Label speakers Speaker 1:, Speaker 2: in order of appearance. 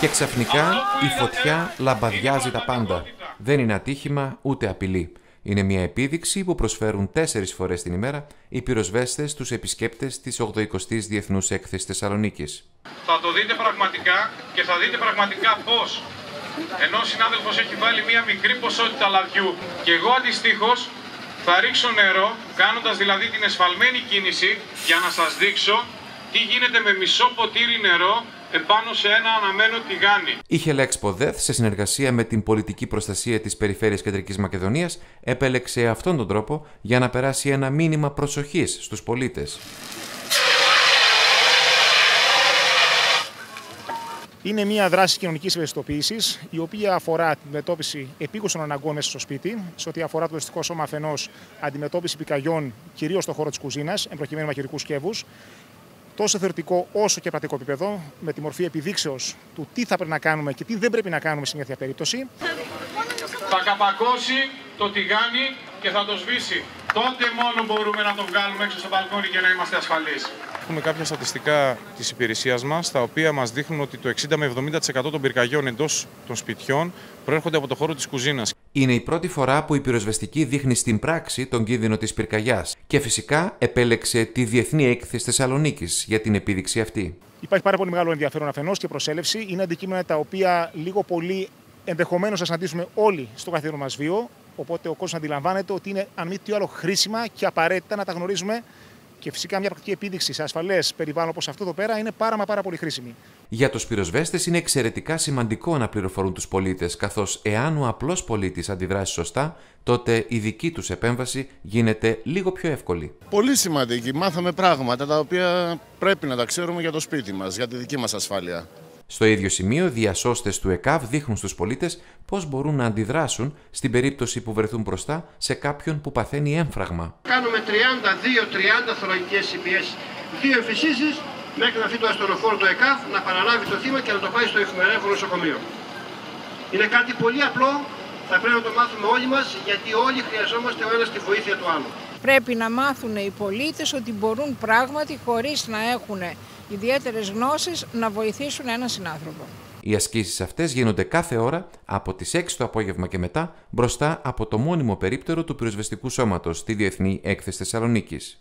Speaker 1: Και ξαφνικά η φωτιά λαμπαδιάζει τα πάντα. Δεν είναι ατύχημα ούτε απειλή. Είναι μια επίδειξη που προσφέρουν τέσσερις φορές την ημέρα οι πυροσβέστες στους επισκέπτες της 80ης Διεθνούς Έκθεσης Θεσσαλονίκης.
Speaker 2: Θα το δείτε πραγματικά και θα δείτε πραγματικά πώς. Ενώ ο συνάδελφος έχει βάλει μια μικρή ποσότητα λαδιού και εγώ αντιστοίχως θα ρίξω νερό, κάνοντας δηλαδή την εσφαλμένη κίνηση για να σας δείξω τι γίνεται με μισό ποτήρι νερό επάνω σε ένα αναμένο τηγάνι.
Speaker 1: Η Χελέξ Ποδέθ, σε συνεργασία με την πολιτική προστασία της Περιφέρειας Κεντρικής Μακεδονίας, επέλεξε αυτόν τον τρόπο για να περάσει ένα μήνυμα προσοχής στους πολίτες.
Speaker 3: Είναι μια δράση κοινωνικής ευαισθητοποίησης, η οποία αφορά την αντιμετώπιση επίκουσων αναγκών μέσα στο σπίτι, σε ό,τι αφορά το δυστυχικό σώμα αφενός, αντιμετώπιση πικαγιών, κυρίως στον χώρο της κουζίνας, εμπροκειμένου μαχαιρικούς σκεύους, τόσο θεωρητικό όσο και πρακτικό επίπεδο, με τη μορφή επιδείξεως του τι θα πρέπει να κάνουμε και τι δεν πρέπει να κάνουμε σε μια τέτοια περίπτωση.
Speaker 2: Θα καπακώσει το τηγάνι και θα το σβήσει. Τότε μόνο μπορούμε να το βγάλουμε έξω στο μπαλκόνι και να είμαστε ασφαλείς.
Speaker 4: Έχουμε κάποια στατιστικά της υπηρεσίας μας, τα οποία μας δείχνουν ότι το 60 με 70% των πυρκαγιών εντός των σπιτιών προέρχονται από το χώρο της κουζίνας.
Speaker 1: Είναι η πρώτη φορά που η πυροσβεστική δείχνει στην πράξη τον κίνδυνο της πυρκαγιάς και φυσικά επέλεξε τη Διεθνή Έκθεση Θεσσαλονίκης για την επίδειξη αυτή.
Speaker 3: Υπάρχει πάρα πολύ μεγάλο ενδιαφέρον αφενός και προσέλευση. Είναι αντικείμενα τα οποία λίγο πολύ ενδεχομένως θα συναντήσουμε όλοι στο καθημερινό μας βίο. Οπότε ο κόσμος αντιλαμβάνεται ότι είναι αν μη τι άλλο χρήσιμα και απαραίτητα να τα γνωρίζουμε και φυσικά μια πρακτική επίδειξη σε ασφαλές περιβάλλον όπως αυτό εδώ πέρα είναι πάρα, μα πάρα πολύ χρήσιμη.
Speaker 1: Για τους πυροσβέστες είναι εξαιρετικά σημαντικό να πληροφορούν τους πολίτες, καθώς εάν ο απλός πολίτης αντιδράσει σωστά, τότε η δική τους επέμβαση γίνεται λίγο πιο εύκολη.
Speaker 5: Πολύ σημαντική. Μάθαμε πράγματα τα οποία πρέπει να τα ξέρουμε για το σπίτι μας, για τη δική μας ασφάλεια.
Speaker 1: Στο ίδιο σημείο, διασώστες του ΕΚΑΒ δείχνουν στους πολίτες πώς μπορούν να αντιδράσουν στην περίπτωση που βρεθούν μπροστά σε κάποιον που παθαίνει έμφραγμα.
Speaker 6: Κάνουμε 32-30 θωρακικέ συμπιέσεις, δύο εμφυσίσει μέχρι να φύγει το ασθενοφόρο του ΕΚΑΒ να παραλάβει το θύμα και να το πάει στο εφημερέφωνο νοσοκομείο. Είναι κάτι πολύ απλό, θα πρέπει να το μάθουμε όλοι μας γιατί όλοι χρειαζόμαστε ο ένας τη βοήθεια του άλλου.
Speaker 7: Πρέπει να μάθουν οι πολίτες ότι μπορούν πράγματι χωρίς να έχουν ιδιαίτερες γνώσεις να βοηθήσουν έναν συνάνθρωπο.
Speaker 1: Οι ασκήσεις αυτές γίνονται κάθε ώρα από τις 6 το απόγευμα και μετά μπροστά από το μόνιμο περίπτερο του πυροσβεστικού σώματος στη Διεθνή Έκθεση Θεσσαλονίκης.